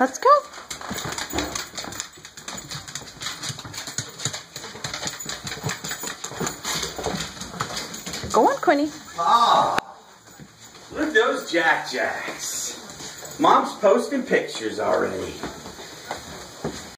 Let's go. Go on, Quinny. Ah, look at those Jack Jacks. Mom's posting pictures already.